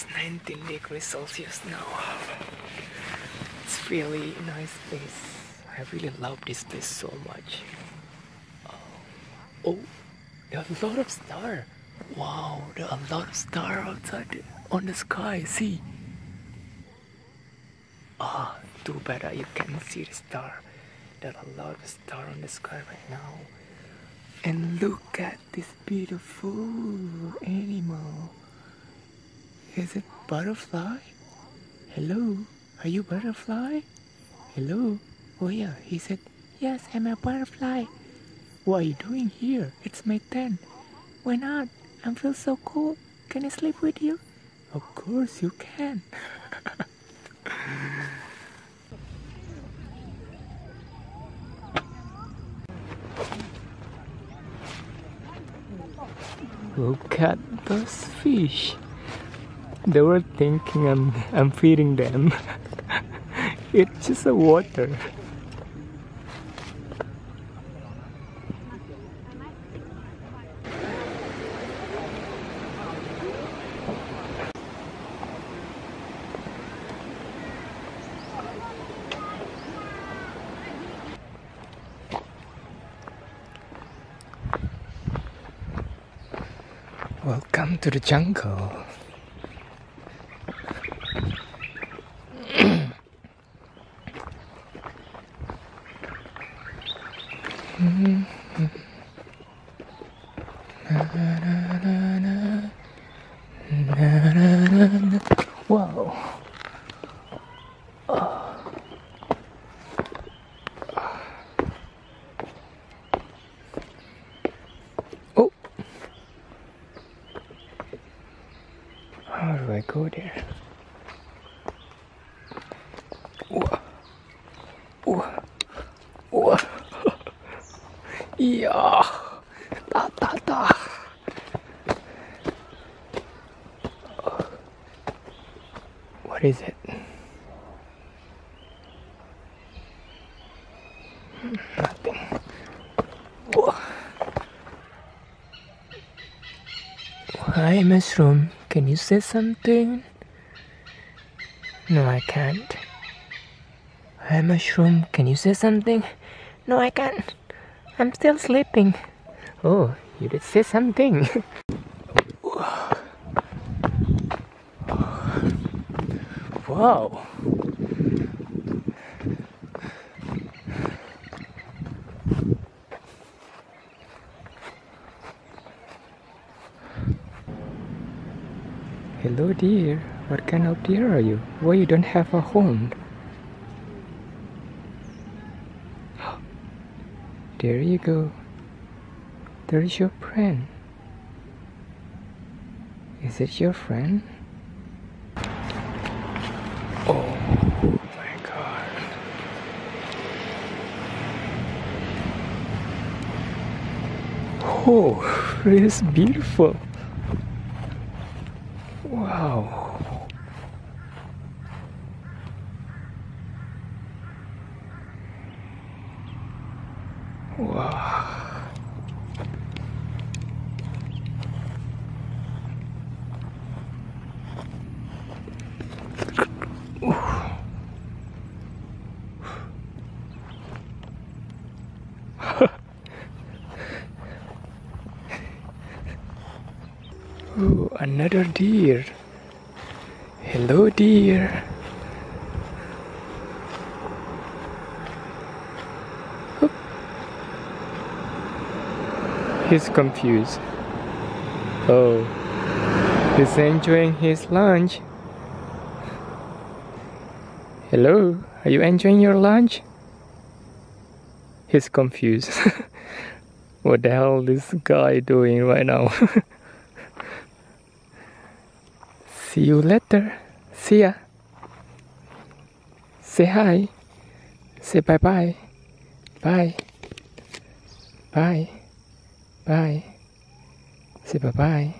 It's 19 degrees Celsius now. It's really nice place. I really love this place so much. Oh, there are a lot of stars. Wow, there are a lot of stars outside on the sky. See? Ah, oh, too bad you can't see the star. There are a lot of stars on the sky right now. And look at this beautiful animal. Is it butterfly? Hello? Are you butterfly? Hello? Oh yeah, he said, Yes, I'm a butterfly. What are you doing here? It's my tent. Why not? I feel so cool. Can I sleep with you? Of course you can. Look at those fish. They were thinking I'm, I'm feeding them. it's just a water. Welcome to the jungle. Whoa. Oh. How do I go there? Whoa. Whoa. Whoa. Yeah. Da, da, da. What is it? Nothing. Whoa. Hi, mushroom. Can you say something? No, I can't. Hi, mushroom. Can you say something? No, I can't. I'm still sleeping. Oh, you did say something. wow. Hello dear, what kind of deer are you? Why you don't have a horn? There you go. There is your friend. Is it your friend? Oh my god. Oh, it is beautiful. Wow. Wow. Ooh, another deer. Hello, deer. He's confused. Oh, he's enjoying his lunch. Hello, are you enjoying your lunch? He's confused. what the hell is this guy doing right now? See you later. See ya. Say hi. Say bye bye. Bye. Bye. Bye. Say bye bye.